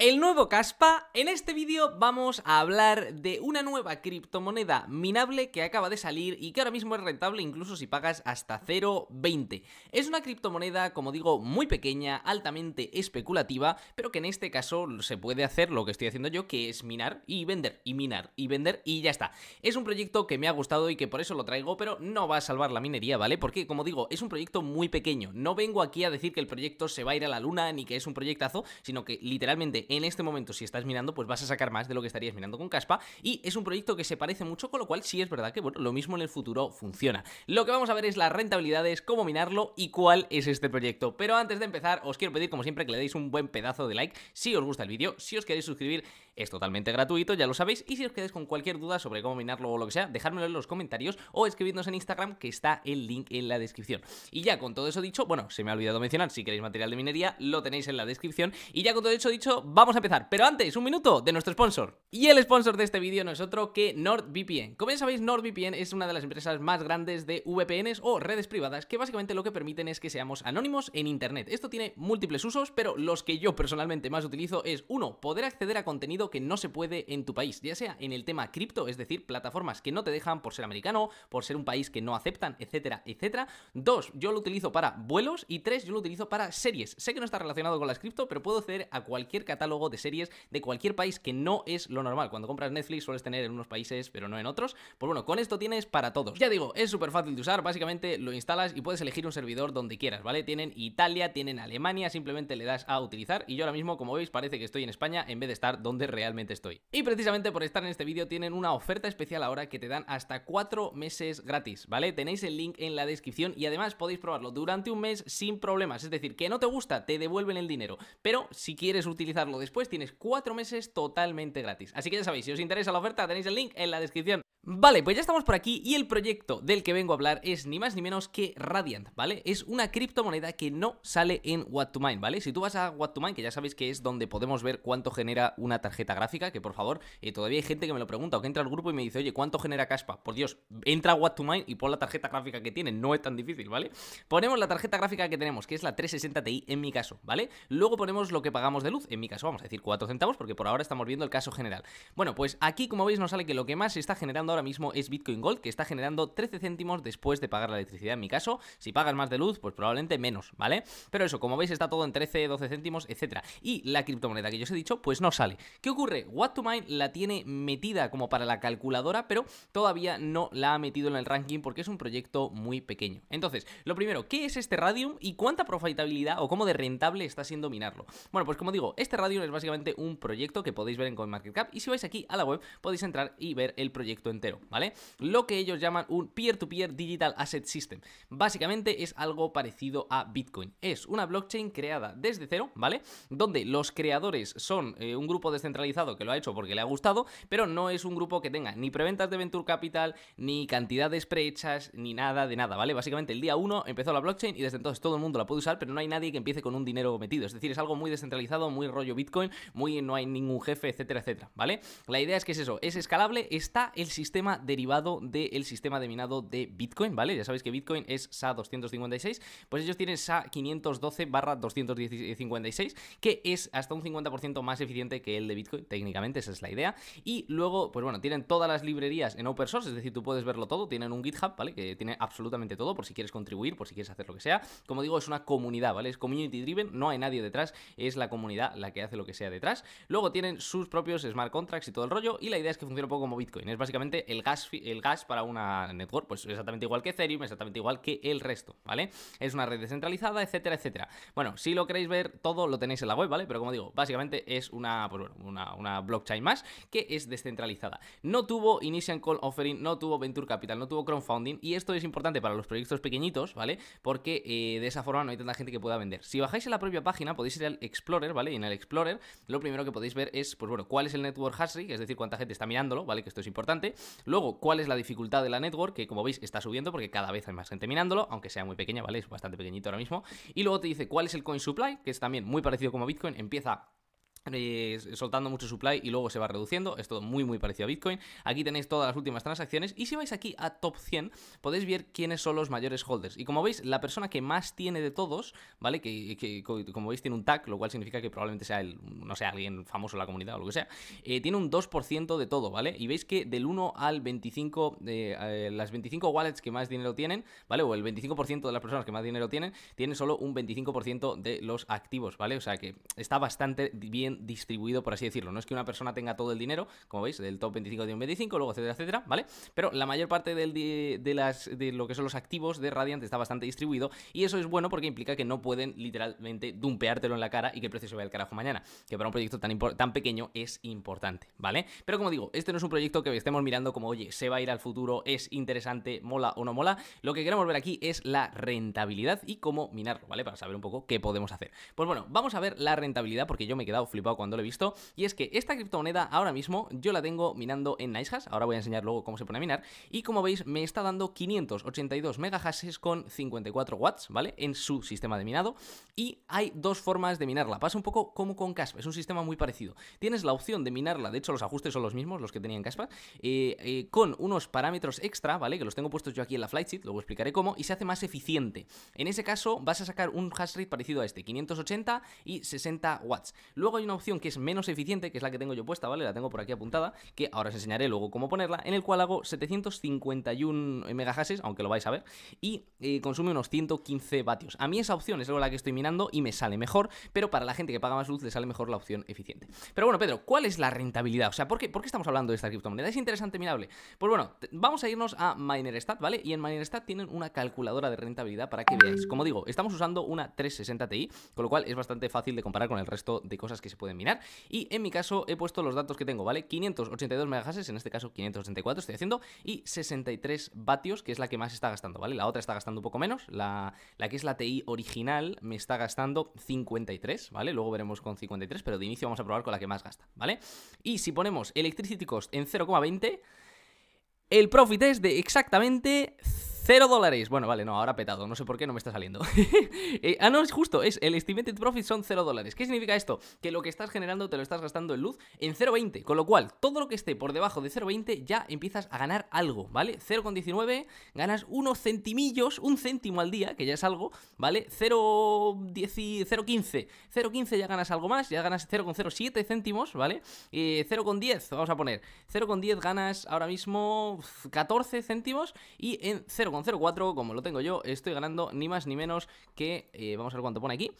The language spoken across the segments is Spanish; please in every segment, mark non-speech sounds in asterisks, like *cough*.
El nuevo Caspa, en este vídeo vamos a hablar de una nueva criptomoneda minable que acaba de salir y que ahora mismo es rentable incluso si pagas hasta 0.20. Es una criptomoneda, como digo, muy pequeña, altamente especulativa, pero que en este caso se puede hacer lo que estoy haciendo yo, que es minar y vender, y minar y vender y ya está. Es un proyecto que me ha gustado y que por eso lo traigo, pero no va a salvar la minería, ¿vale? Porque, como digo, es un proyecto muy pequeño. No vengo aquí a decir que el proyecto se va a ir a la luna ni que es un proyectazo, sino que literalmente en este momento, si estás mirando, pues vas a sacar más de lo que estarías mirando con Caspa. Y es un proyecto que se parece mucho, con lo cual sí es verdad que, bueno, lo mismo en el futuro funciona. Lo que vamos a ver es las rentabilidades, cómo minarlo y cuál es este proyecto. Pero antes de empezar, os quiero pedir, como siempre, que le deis un buen pedazo de like si os gusta el vídeo, si os queréis suscribir es totalmente gratuito, ya lo sabéis, y si os quedáis con cualquier duda sobre cómo minarlo o lo que sea, dejádmelo en los comentarios o escribidnos en Instagram, que está el link en la descripción. Y ya con todo eso dicho, bueno, se me ha olvidado mencionar, si queréis material de minería, lo tenéis en la descripción. Y ya con todo eso dicho, vamos a empezar. Pero antes, un minuto de nuestro sponsor. Y el sponsor de este vídeo no es otro que NordVPN. Como ya sabéis, NordVPN es una de las empresas más grandes de VPNs o redes privadas, que básicamente lo que permiten es que seamos anónimos en Internet. Esto tiene múltiples usos, pero los que yo personalmente más utilizo es, uno, poder acceder a contenido que no se puede en tu país, ya sea en el tema cripto, es decir, plataformas que no te dejan por ser americano, por ser un país que no aceptan, etcétera, etcétera. Dos, yo lo utilizo para vuelos y tres, yo lo utilizo para series. Sé que no está relacionado con las cripto, pero puedo acceder a cualquier catálogo de series de cualquier país que no es lo normal. Cuando compras Netflix sueles tener en unos países, pero no en otros. Pues bueno, con esto tienes para todos. Ya digo, es súper fácil de usar, básicamente lo instalas y puedes elegir un servidor donde quieras, ¿vale? Tienen Italia, tienen Alemania, simplemente le das a utilizar y yo ahora mismo, como veis, parece que estoy en España en vez de estar donde realmente estoy. Y precisamente por estar en este vídeo tienen una oferta especial ahora que te dan hasta 4 meses gratis, ¿vale? Tenéis el link en la descripción y además podéis probarlo durante un mes sin problemas, es decir, que no te gusta, te devuelven el dinero, pero si quieres utilizarlo después tienes 4 meses totalmente gratis. Así que ya sabéis, si os interesa la oferta tenéis el link en la descripción. Vale, pues ya estamos por aquí y el proyecto del que vengo a hablar es ni más ni menos que Radiant, ¿vale? Es una criptomoneda que no sale en What to Mine, ¿vale? Si tú vas a What to Mine, que ya sabéis que es donde podemos ver cuánto genera una tarjeta gráfica, que por favor, eh, todavía hay gente que me lo pregunta o que entra al grupo y me dice, oye, ¿cuánto genera Caspa? Por Dios, entra a What to Mine y pon la tarjeta gráfica que tiene, no es tan difícil, ¿vale? Ponemos la tarjeta gráfica que tenemos, que es la 360 Ti en mi caso, ¿vale? Luego ponemos lo que pagamos de luz, en mi caso vamos a decir 4 centavos, porque por ahora estamos viendo el caso general. Bueno, pues aquí como veis nos sale que lo que más se está generando ahora mismo es Bitcoin Gold, que está generando 13 céntimos después de pagar la electricidad en mi caso. Si pagas más de luz, pues probablemente menos, ¿vale? Pero eso, como veis, está todo en 13, 12 céntimos, etcétera. Y la criptomoneda que yo os he dicho, pues no sale. ¿Qué ocurre? What to Mine la tiene metida como para la calculadora, pero todavía no la ha metido en el ranking porque es un proyecto muy pequeño. Entonces, lo primero, ¿qué es este Radium y cuánta profitabilidad o cómo de rentable está siendo minarlo? Bueno, pues como digo, este Radium es básicamente un proyecto que podéis ver en CoinMarketCap y si vais aquí a la web podéis entrar y ver el proyecto entero, ¿vale? Lo que ellos llaman un peer-to-peer digital asset system. Básicamente es algo parecido a Bitcoin. Es una blockchain creada desde cero, ¿vale? Donde los creadores son eh, un grupo descentralizado que lo ha hecho porque le ha gustado, pero no es un grupo que tenga ni preventas de Venture Capital, ni cantidades prehechas, ni nada de nada, ¿vale? Básicamente el día 1 empezó la blockchain y desde entonces todo el mundo la puede usar, pero no hay nadie que empiece con un dinero metido. Es decir, es algo muy descentralizado, muy rollo Bitcoin, muy no hay ningún jefe, etcétera, etcétera, ¿vale? La idea es que es eso, es escalable, está el sistema derivado del sistema de minado de Bitcoin, ¿vale? Ya sabéis que Bitcoin es SA256, pues ellos tienen SA512 barra 256, que es hasta un 50% más eficiente que el de Bitcoin, técnicamente, esa es la idea. Y luego, pues bueno, tienen todas las librerías en open source, es decir, tú puedes verlo todo, tienen un GitHub, ¿vale? Que tiene absolutamente todo, por si quieres contribuir, por si quieres hacer lo que sea. Como digo, es una comunidad, ¿vale? Es community driven, no hay nadie detrás, es la comunidad la que hace lo que sea detrás. Luego tienen sus propios smart contracts y todo el rollo, y la idea es que funcione un poco como Bitcoin, es básicamente el gas, el gas para una network, pues exactamente igual que Ethereum, exactamente igual que el resto, ¿vale? Es una red descentralizada, etcétera, etcétera. Bueno, si lo queréis ver todo, lo tenéis en la web, ¿vale? Pero como digo, básicamente es una, pues bueno, una, una blockchain más que es descentralizada. No tuvo initial call offering, no tuvo venture capital, no tuvo crowdfunding, y esto es importante para los proyectos pequeñitos, ¿vale? Porque eh, de esa forma no hay tanta gente que pueda vender. Si bajáis en la propia página, podéis ir al Explorer, ¿vale? Y en el Explorer, lo primero que podéis ver es, pues bueno, cuál es el network hash es decir, cuánta gente está mirándolo, ¿vale? Que esto es importante. Luego, cuál es la dificultad de la network, que como veis está subiendo porque cada vez hay más gente minándolo, aunque sea muy pequeña, ¿vale? Es bastante pequeñito ahora mismo. Y luego te dice cuál es el coin supply, que es también muy parecido como Bitcoin, empieza eh, soltando mucho supply y luego se va reduciendo. Es todo muy muy parecido a Bitcoin. Aquí tenéis todas las últimas transacciones y si vais aquí a top 100 podéis ver quiénes son los mayores holders. Y como veis, la persona que más tiene de todos, ¿vale? Que, como veis tiene un tag, lo cual significa que probablemente sea el, no sé, alguien famoso en la comunidad o lo que sea, eh, tiene un 2% de todo, ¿vale? Y veis que del 1 al 25, eh, las 25 wallets que más dinero tienen, ¿vale? O el 25% de las personas que más dinero tienen, tienen solo un 25% de los activos, ¿vale? O sea que está bastante bien distribuido, por así decirlo. No es que una persona tenga todo el dinero, como veis, del top 25 de un 25, luego etcétera, etcétera, ¿vale? Pero la mayor parte de, las, de lo que son los activos de Radiant está bastante distribuido y eso es bueno porque implica que no pueden literalmente dumpeártelo en la cara y que el precio se vaya al carajo mañana, que para un proyecto tan, tan pequeño es importante, ¿vale? Pero como digo, este no es un proyecto que estemos mirando como, oye, se va a ir al futuro, es interesante, mola o no mola. Lo que queremos ver aquí es la rentabilidad y cómo minarlo, ¿vale? Para saber un poco qué podemos hacer. Pues bueno, vamos a ver la rentabilidad porque yo me he quedado flipado cuando lo he visto. Y es que esta criptomoneda ahora mismo yo la tengo minando en NiceHash. Ahora voy a enseñar luego cómo se pone a minar. Y como veis, me está dando 582 megahashes con 54 watts, ¿vale? En su sistema de minado. Y hay dos formas de minarla. Pasa un poco como con Caspa. Es un sistema muy parecido. Tienes la opción de minarla, de hecho los ajustes son los mismos, los que tenía en Caspa, eh, eh, con unos parámetros extra, ¿vale? Que los tengo puestos yo aquí en la flight sheet, luego explicaré cómo, y se hace más eficiente. En ese caso vas a sacar un hash rate parecido a este, 580 y 60 watts. Luego hay una opción que es menos eficiente, que es la que tengo yo puesta, ¿vale? La tengo por aquí apuntada, que ahora os enseñaré luego cómo ponerla, en el cual hago 751 megahashes, aunque lo vais a ver, y eh, consume unos 115 vatios. A mí esa opción es la que estoy minando y me sale mejor, pero para la gente que paga más luz le sale mejor la opción eficiente. Pero bueno, Pedro, ¿cuál es la rentabilidad? O sea, ¿por qué, ¿por qué estamos hablando de esta criptomoneda? ¿Es interesante minable? Pues bueno, vamos a irnos a MinerStat, ¿vale? Y en MinerStat tienen una calculadora de rentabilidad para que veáis. Como digo, estamos usando una 360 Ti, con lo cual es bastante fácil de comparar con el resto de cosas que se pueden minar. Y en mi caso he puesto los datos que tengo, ¿vale? 582 megahashes, en este caso 584 estoy haciendo, y 63 vatios, que es la que más está gastando, ¿vale? La otra está gastando un poco menos, la, la que es la TI original me está gastando 53, ¿vale? Luego veremos con 53, pero de inicio vamos a probar con la que más gasta, ¿vale? Y si ponemos Electricity Cost en 0,20, el profit es de exactamente 0 dólares. Bueno, vale, no, ahora petado. No sé por qué no me está saliendo. *laughs* Eh, ah, no, es justo. Es el estimated profit son 0 dólares. ¿Qué significa esto? Que lo que estás generando te lo estás gastando en luz en 0,20. Con lo cual, todo lo que esté por debajo de 0,20 ya empiezas a ganar algo, ¿vale? 0,19 ganas unos centimillos, un céntimo al día, que ya es algo, ¿vale? 0,15. 0,15 ya ganas algo más, ya ganas 0,07 céntimos, ¿vale? Eh, 0,10, vamos a poner. 0,10 ganas ahora mismo 14 céntimos y en 0, 0,04, como lo tengo yo, estoy ganando ni más ni menos que, eh, vamos a ver cuánto pone aquí,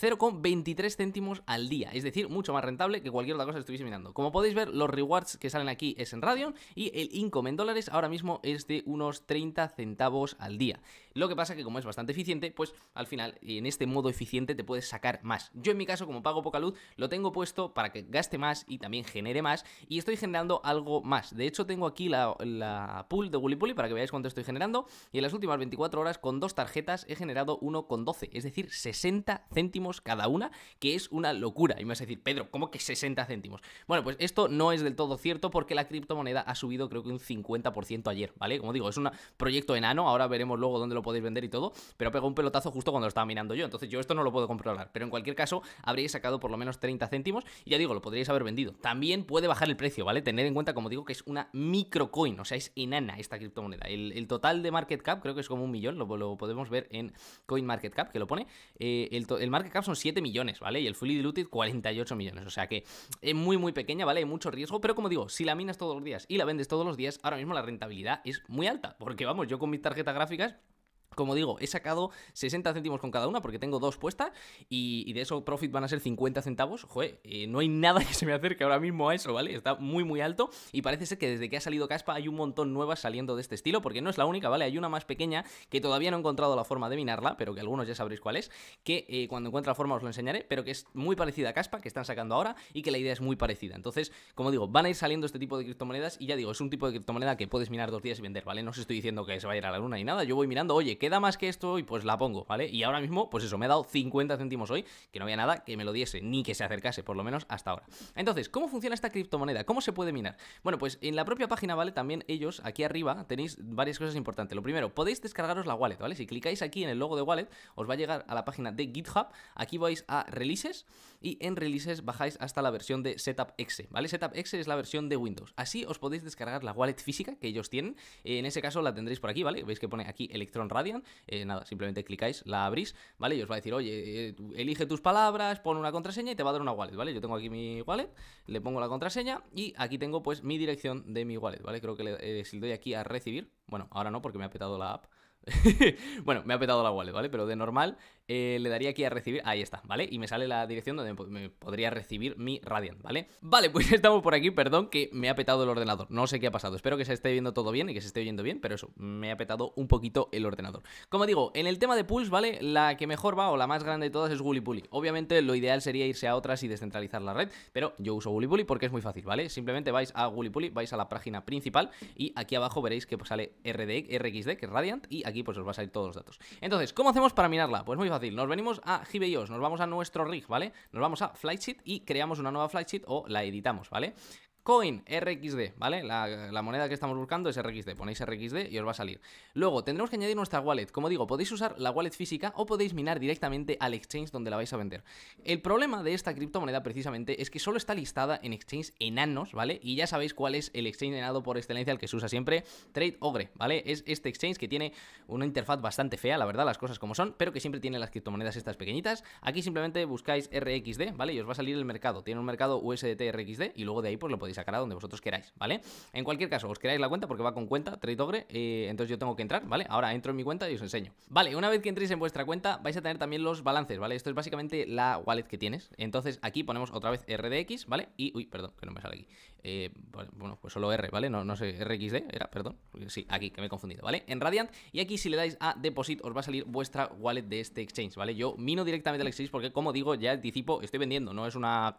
0,23 céntimos al día. Es decir, mucho más rentable que cualquier otra cosa que estuviese mirando. Como podéis ver, los rewards que salen aquí es en Radion y el income en dólares ahora mismo es de unos 30 centavos al día. Lo que pasa que como es bastante eficiente, pues al final en este modo eficiente te puedes sacar más. Yo en mi caso, como pago poca luz, lo tengo puesto para que gaste más y también genere más y estoy generando algo más. De hecho, tengo aquí la, la pool de Woolly para que veáis cuánto estoy generando y en las últimas 24 horas con dos tarjetas he generado 1,12, es decir, 60 céntimos cada una, que es una locura. Y me vas a decir, Pedro, ¿cómo que 60 céntimos? Bueno, pues esto no es del todo cierto porque la criptomoneda ha subido creo que un 50% ayer, ¿vale? Como digo, es un proyecto enano, ahora veremos luego dónde lo podéis vender y todo, pero pegó un pelotazo justo cuando lo estaba mirando yo, entonces yo esto no lo puedo comprobar, pero en cualquier caso habréis sacado por lo menos 30 céntimos y ya digo, lo podríais haber vendido. También puede bajar el precio, ¿vale? Tener en cuenta, como digo, que es una microcoin, o sea, es enana esta criptomoneda. El, total de market cap creo que es como un millón, lo, lo podemos ver en CoinMarketCap, que lo pone. Eh, el, el, market cap son 7 millones, ¿vale? Y el fully diluted 48 millones. O sea que es muy, muy pequeña, ¿vale? Hay mucho riesgo, pero como digo, si la minas todos los días y la vendes todos los días, ahora mismo la rentabilidad es muy alta. Porque vamos, yo con mis tarjetas gráficas como digo, he sacado 60 céntimos con cada una porque tengo dos puestas y, de eso profit van a ser 50 centavos. Joder, eh, no hay *laughs* nada que se me acerque ahora mismo a eso, ¿vale? Está muy, muy alto y parece ser que desde que ha salido Caspa hay un montón nuevas saliendo de este estilo porque no es la única, ¿vale? Hay una más pequeña que todavía no he encontrado la forma de minarla, pero que algunos ya sabréis cuál es, que eh, cuando encuentre la forma os lo enseñaré, pero que es muy parecida a Caspa, que están sacando ahora y que la idea es muy parecida. Entonces, como digo, van a ir saliendo este tipo de criptomonedas y ya digo, es un tipo de criptomoneda que puedes minar dos días y vender, ¿vale? No os estoy diciendo que se va a ir a la luna ni nada, yo voy mirando, oye, queda más que esto y pues la pongo, ¿vale? Y ahora mismo, pues eso, me he dado 50 céntimos hoy, que no había nada que me lo diese, ni que se acercase, por lo menos hasta ahora. Entonces, ¿cómo funciona esta criptomoneda? ¿Cómo se puede minar? Bueno, pues en la propia página, ¿vale? También ellos, aquí arriba, tenéis varias cosas importantes. Lo primero, podéis descargaros la wallet, ¿vale? Si clicáis aquí en el logo de wallet, os va a llegar a la página de GitHub, aquí vais a releases y en releases bajáis hasta la versión de Setup Exe, ¿vale? Setup Exe es la versión de Windows. Así os podéis descargar la wallet física que ellos tienen. en ese caso la tendréis por aquí, ¿vale? Veis que pone aquí Electron Radiant. Eh, nada, simplemente clicáis, la abrís, ¿vale? Y os va a decir, oye, eh, elige tus palabras, pon una contraseña y te va a dar una wallet, ¿vale? Yo tengo aquí mi wallet, le pongo la contraseña y aquí tengo pues mi dirección de mi wallet, ¿vale? Creo que le, si le doy aquí a recibir, bueno, ahora no porque me ha petado la app, *laughs* bueno, me ha petado la wallet, ¿vale? Pero de normal eh, le daría aquí a recibir, ahí está, ¿vale? Y me sale la dirección donde me podría recibir mi Radiant, ¿vale? Vale, *laughs* pues estamos por aquí, perdón que me ha petado el ordenador, no sé qué ha pasado, espero que se esté viendo todo bien y que se esté oyendo bien, pero eso, me ha petado un poquito el ordenador. Como digo, en el tema de pools, ¿vale? La que mejor va o la más grande de todas es Gully Obviamente lo ideal sería irse a otras y descentralizar la red, pero yo uso Gully porque es muy fácil, ¿vale? Simplemente vais a Gully vais a la página principal y aquí abajo veréis que pues, sale RD, RXD, que es Radiant, y aquí pues os va a salir todos los datos. Entonces, ¿cómo hacemos para minarla? Pues muy fácil, nos venimos a Gibeos, nos vamos a nuestro rig, ¿vale? Nos vamos a Flightsheet y creamos una nueva Flightsheet o la editamos, ¿vale? Coin RXD, ¿vale? La, moneda que estamos buscando es RXD, ponéis RXD y os va a salir. Luego, tendremos que añadir nuestra wallet. Como digo, podéis usar la wallet física o podéis minar directamente al exchange donde la vais a vender. El problema de esta criptomoneda precisamente es que solo está listada en exchange enanos, ¿vale? Y ya sabéis cuál es el exchange enano por excelencia, el que se usa siempre, Trade Ogre, ¿vale? Es este exchange que tiene una interfaz bastante fea, la verdad, las cosas como son, pero que siempre tiene las criptomonedas estas pequeñitas. Aquí simplemente buscáis RXD, ¿vale? Y os va a salir el mercado. Tiene un mercado USDT RXD y luego de ahí pues lo podéis sacar a donde vosotros queráis, ¿vale? En cualquier caso, os creáis la cuenta porque va con cuenta, TradeOgre, eh, entonces yo tengo que entrar, ¿vale? Ahora entro en mi cuenta y os enseño. Vale, una vez que entréis en vuestra cuenta, vais a tener también los balances, ¿vale? Esto es básicamente la wallet que tienes. Entonces aquí ponemos otra vez RDX, ¿vale? Y, uy, perdón, que no me sale aquí. Eh, bueno, pues solo R, ¿vale? No, no sé, RXD era, perdón. Sí, aquí, que me he confundido, ¿vale? En Radiant. Y aquí si le dais a Deposit os va a salir vuestra wallet de este exchange, ¿vale? Yo mino directamente al exchange porque, como digo, ya anticipo, estoy vendiendo. No es una,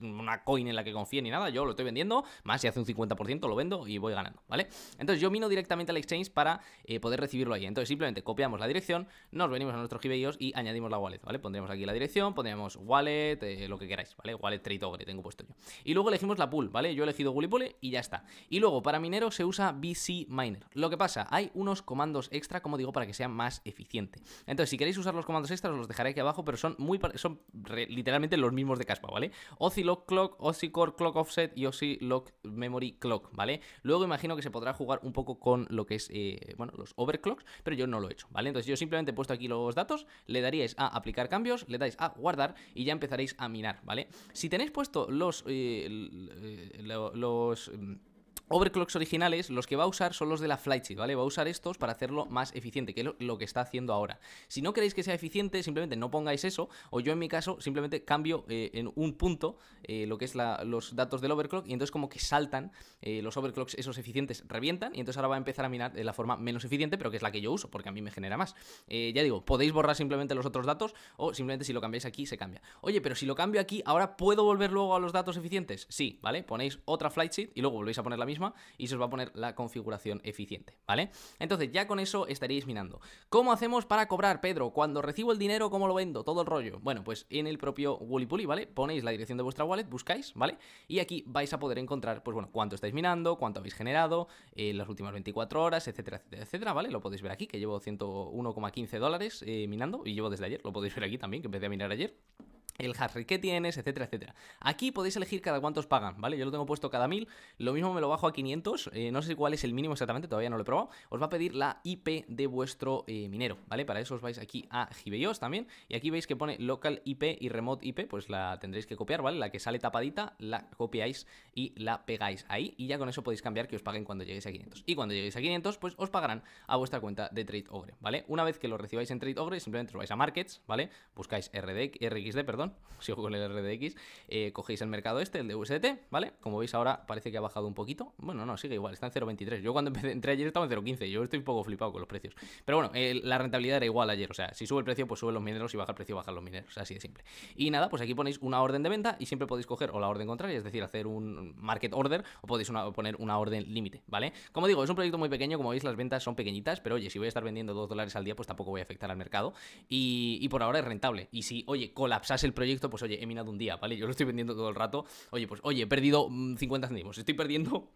una coin en la que confíe ni nada. Yo lo estoy vendiendo. Más si hace un 50% lo vendo y voy ganando, ¿vale? Entonces yo mino directamente al exchange para eh, poder recibirlo ahí. Entonces simplemente copiamos la dirección, nos venimos a nuestro GBIOS y añadimos la wallet, ¿vale? Pondremos aquí la dirección, pondríamos wallet, eh, lo que queráis, ¿vale? Wallet Trade tengo puesto yo. Y luego elegimos la pool, ¿vale? Yo elegido Gulipole y ya está. Y luego para minero se usa BC Miner. Lo que pasa, hay unos comandos extra, como digo, para que sea más eficiente. Entonces, si queréis usar los comandos extras, os los dejaré aquí abajo, pero son muy son literalmente los mismos de Caspa, ¿vale? Lock Clock, Core Clock Offset y Lock Memory Clock, ¿vale? Luego imagino que se podrá jugar un poco con lo que es, eh, bueno, los overclocks, pero yo no lo he hecho, ¿vale? Entonces yo simplemente he puesto aquí los datos, le daríais a aplicar cambios, le dais a guardar y ya empezaréis a minar, ¿vale? Si tenéis puesto los, eh, eh, los mm, overclocks originales, los que va a usar son los de la Flightsheet, ¿vale? Va a usar estos para hacerlo más eficiente, que es lo, que está haciendo ahora. Si no queréis que sea eficiente, simplemente no pongáis eso, o yo en mi caso simplemente cambio eh, en un punto eh, lo que es los datos del overclock, y entonces como que saltan eh, los overclocks esos eficientes, revientan, y entonces ahora va a empezar a minar de la forma menos eficiente, pero que es la que yo uso, porque a mí me genera más. ya digo, podéis borrar simplemente los otros datos, o simplemente si lo cambiáis aquí, se cambia. Oye, pero si lo cambio aquí, ¿ahora puedo volver luego a los datos eficientes? Sí, ¿vale? Ponéis otra Flightsheet y luego volvéis a poner la misma y se os va a poner la configuración eficiente, ¿vale? Entonces ya con eso estaríais minando. ¿Cómo hacemos para cobrar, Pedro? Cuando recibo el dinero, ¿cómo lo vendo? Todo el rollo. Bueno, pues en el propio Woolly ¿vale? Ponéis la dirección de vuestra wallet, buscáis, ¿vale? Y aquí vais a poder encontrar, pues bueno, cuánto estáis minando, cuánto habéis generado en las últimas 24 horas, etcétera, etcétera, etcétera, ¿vale? Lo podéis ver aquí, que llevo 101,15 dólares eh, minando y llevo desde ayer, lo podéis ver aquí también, que empecé a minar ayer el hash que tienes, etcétera, etcétera. Aquí podéis elegir cada cuántos pagan, ¿vale? Yo lo tengo puesto cada mil, lo mismo me lo bajo a 500, eh, no sé cuál es el mínimo exactamente, todavía no lo he probado. Os va a pedir la IP de vuestro eh, minero, ¿vale? Para eso os vais aquí a Gibeos también, y aquí veis que pone local IP y remote IP, pues la tendréis que copiar, ¿vale? La que sale tapadita, la copiáis y la pegáis ahí, y ya con eso podéis cambiar que os paguen cuando lleguéis a 500. Y cuando lleguéis a 500, pues os pagarán a vuestra cuenta de Trade ¿vale? Una vez que lo recibáis en Trade simplemente os vais a Markets, ¿vale? Buscáis RD, RXD, perdón, *laughs* sigo con el RDX, eh, cogéis el mercado este, el de USDT, ¿vale? Como veis ahora parece que ha bajado un poquito. Bueno, no, sigue igual, está en 0.23. Yo cuando *laughs* entré ayer estaba en 0.15, yo estoy un poco flipado con los precios. Pero bueno, la rentabilidad era igual ayer, o sea, si sube el precio, pues suben los mineros, y baja el precio, bajan los mineros, así de simple. Y nada, pues aquí ponéis una orden de venta y siempre podéis coger o la orden contraria, es decir, hacer un market order o podéis poner una orden límite, ¿vale? Como digo, es un proyecto muy pequeño, como veis las ventas son pequeñitas, pero oye, si voy a estar vendiendo 2 dólares al día, pues tampoco voy a afectar al mercado y, por ahora es rentable. Y si, oye, colapsase el proyecto, pues oye, he minado un día, ¿vale? Yo lo estoy vendiendo todo el rato. Oye, pues, oye, he perdido 50 mm, céntimos. Estoy perdiendo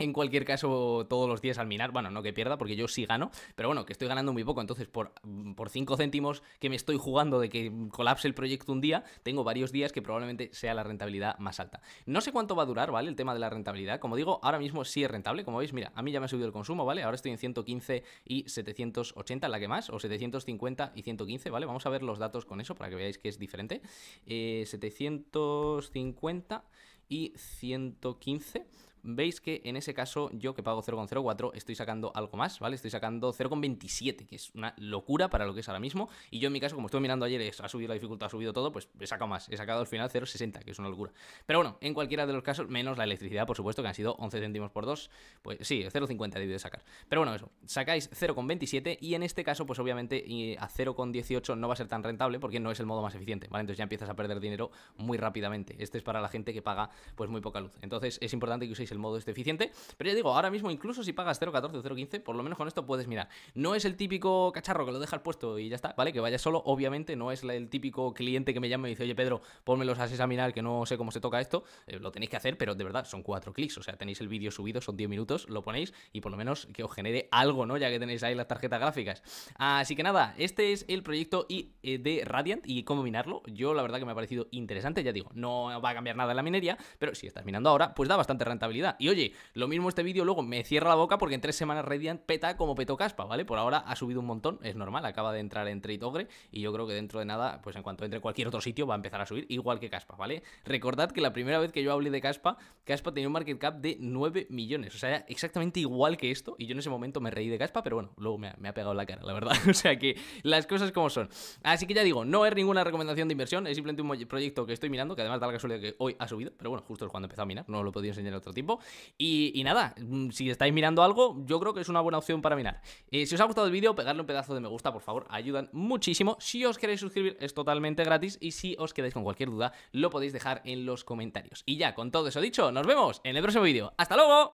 en cualquier caso todos los días al minar. Bueno, no que pierda porque yo sí gano, pero bueno, que estoy ganando muy poco. Entonces, por, por 5 céntimos que me estoy jugando de que colapse el proyecto un día, tengo varios días que probablemente sea la rentabilidad más alta. No sé cuánto va a durar, ¿vale? El tema de la rentabilidad. Como digo, ahora mismo sí es rentable. Como veis, mira, a mí ya me ha subido el consumo, ¿vale? Ahora estoy en 115 y 780, la que más, o 750 y 115, ¿vale? Vamos a ver los datos con eso para que veáis que es diferente. 750 eh, y 115 veis que en ese caso yo que pago 0,04 estoy sacando algo más, ¿vale? Estoy sacando 0,27, que es una locura para lo que es ahora mismo. Y yo en mi caso, como estuve mirando ayer, ha subido la dificultad, ha subido todo, pues he sacado más. He sacado al final 0,60, que es una locura. Pero bueno, en cualquiera de los casos, menos la electricidad, por supuesto, que han sido 11 céntimos por 2, pues sí, 0,50 debí de sacar. Pero bueno, eso, sacáis 0,27 y en este caso, pues obviamente a 0,18 no va a ser tan rentable porque no es el modo más eficiente, ¿vale? Entonces ya empiezas a perder dinero muy rápidamente. Este es para la gente que paga pues muy poca luz. Entonces es importante que uséis el modo este eficiente. Pero ya digo, ahora mismo incluso si pagas 0.14 o 0.15, por lo menos con esto puedes mirar. No es el típico cacharro que lo dejas puesto y ya está, ¿vale? Que vaya solo, obviamente, no es el típico cliente que me llama y dice, oye Pedro, pónmelos a examinar que no sé cómo se toca esto. Eh, lo tenéis que hacer, pero de verdad, son cuatro clics. O sea, tenéis el vídeo subido, son 10 minutos, lo ponéis y por lo menos que os genere algo, ¿no? Ya que tenéis ahí las tarjetas gráficas. Así que nada, este es el proyecto eh, de Radiant y cómo minarlo. Yo la verdad que me ha parecido interesante, ya digo, no va a cambiar nada en la minería, pero si estás minando ahora, pues da bastante rentabilidad. Y oye, lo mismo este vídeo luego me cierra la boca porque en tres semanas Radiant peta como petó Caspa, ¿vale? Por ahora ha subido un montón, es normal, acaba de entrar en Trade Ogre y yo creo que dentro de nada, pues en cuanto entre cualquier otro sitio va a empezar a subir, igual que Caspa, ¿vale? Recordad que la primera vez que yo hablé de Caspa, Caspa tenía un market cap de 9 millones, o sea, exactamente igual que esto y yo en ese momento me reí de Caspa, pero bueno, luego me ha, pegado la cara, la verdad, *laughs* o sea que las cosas como son. Así que ya digo, no es ninguna recomendación de inversión, es simplemente un proyecto que estoy mirando, que además da la casualidad que hoy ha subido, pero bueno, justo es cuando empezó a minar, no lo podía enseñar otro tiempo. Y, nada, mm, si estáis mirando algo, yo creo que es una buena opción para minar. Eh, si os ha gustado el vídeo, pegadle un pedazo de me gusta, por favor, ayudan muchísimo. Si os queréis suscribir, es totalmente gratis. Y si os quedáis con cualquier duda, lo podéis dejar en los comentarios. Y ya, con todo eso dicho, nos vemos en el próximo vídeo. ¡Hasta luego!